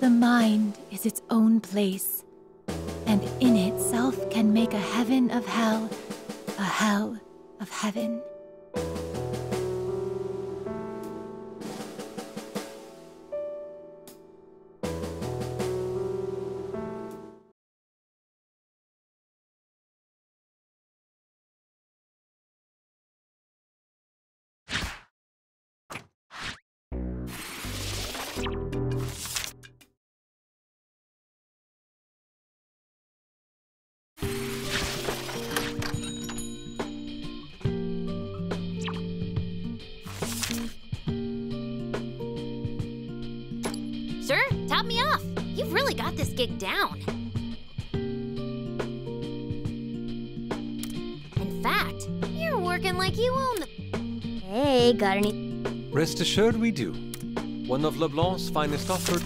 The mind is its own place, and in itself can make a heaven of hell, a hell of heaven. You've really got this gig down. In fact, you're working like you own the. Hey, got any? Rest assured we do. One of LeBlanc's finest offered.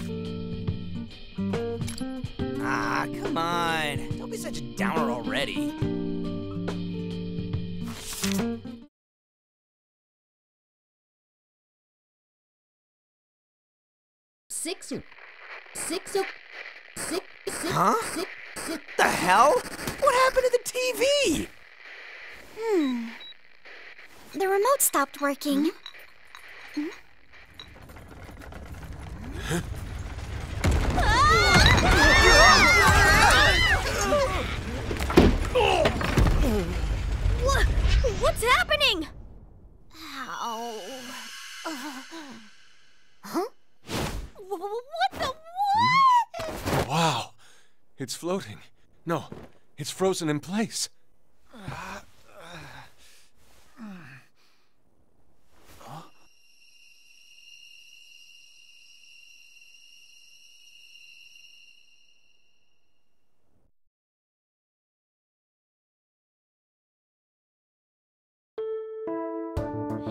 Ah, come on. Don't be such a downer already. Six, six, six, six, Huh? six, six. The hell? What happened to the TV? Hmm. The remote stopped working. What? It's floating. No, it's frozen in place.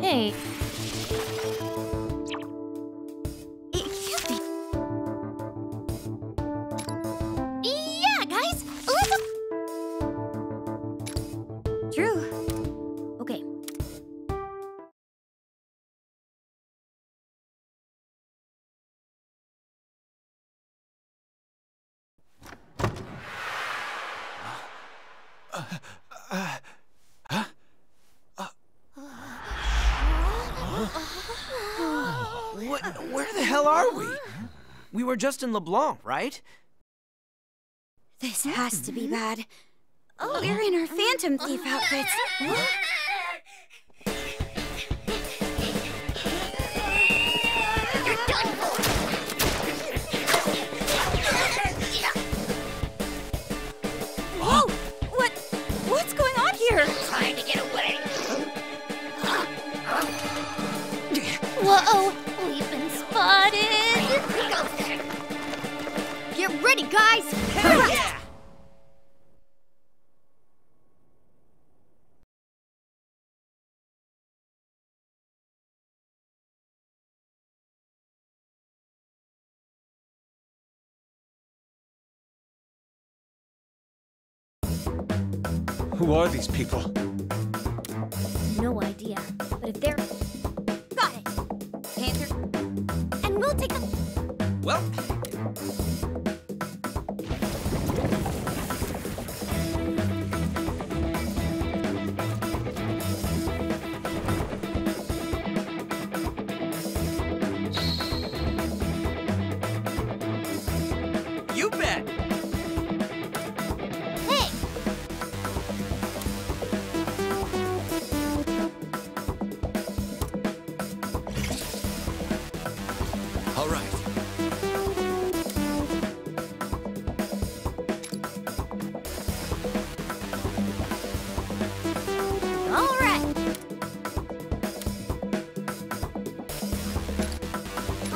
Hey, We were just in LeBlanc, right? This has to be hmm. bad. Oh, we're in our Phantom Thief outfits. You're ready, guys. Yeah! Who are these people? No idea. But if they're. Got it! Panther. And we'll take them... Well,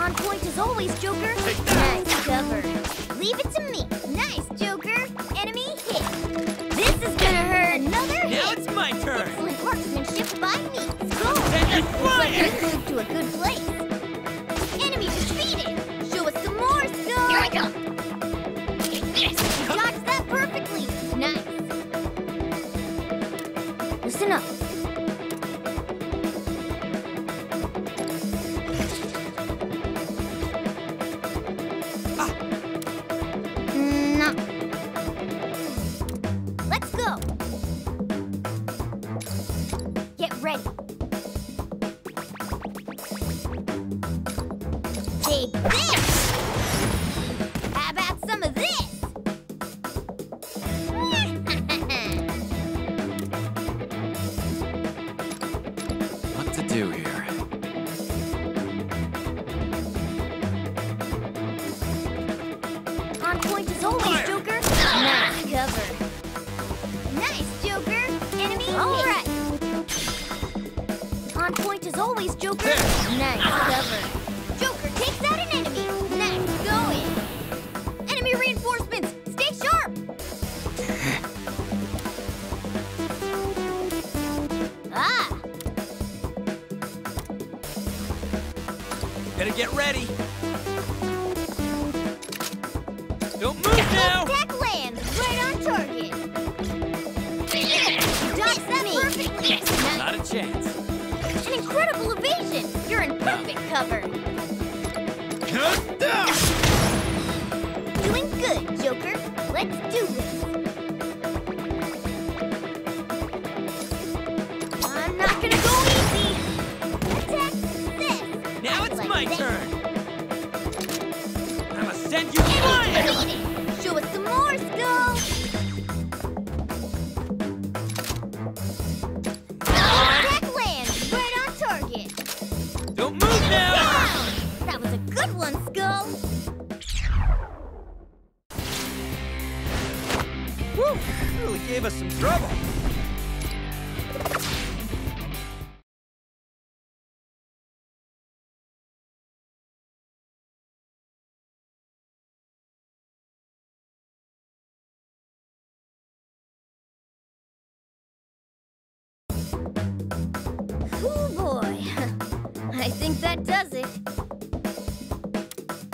On point as always, Joker. Nice cover. Leave it to me. Nice, Joker. Enemy hit. This is gonna hurt. Another now hit. Now it's my turn. Excellent workmanship by me. Go. That's fire. flying. Good move to a good place. Ready. Take this! How about some of this? What to do here? Joker. Nice cover. Joker takes out an enemy. Nice going. Enemy reinforcements. Stay sharp. ah, Better get ready. Don't move now! Cover. Doing good, Joker. Let's do this. I'm not gonna go easy. Attack this. Now it's Like my that. turn! I'ma send you flying! Us some trouble. Oh boy. I think that does it.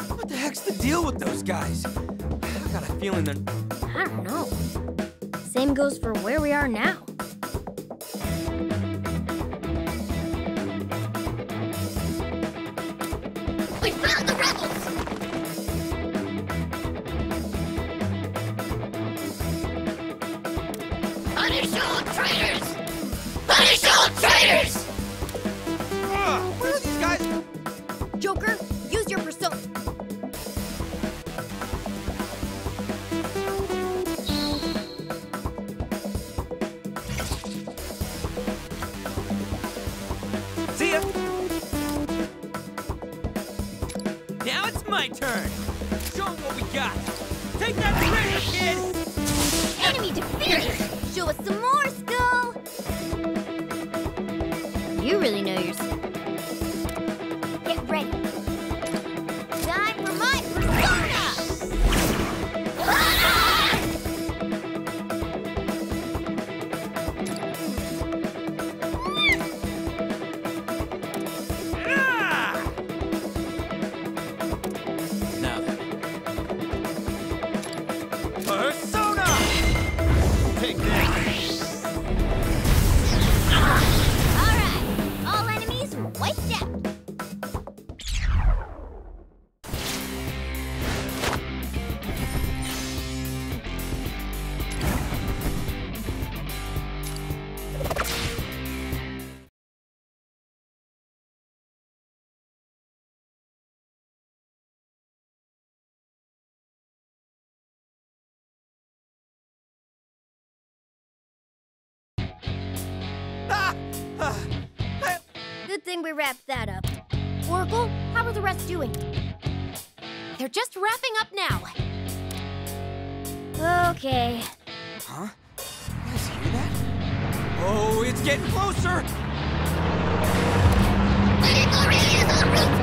What the heck's the deal with those guys? I got a feeling they're... I don't know. Same goes for where we are now. We found the rebels! Punish all traitors! Punish all traitors! Ya! Now it's my turn! Show Show 'em what we got! Take that traitor, kid! Enemy defeated! Show us some more, we wrapped that up. Oracle, how are the rest doing? They're just wrapping up now. Okay. Huh? You guys hear that? Oh, it's getting closer! Let it go,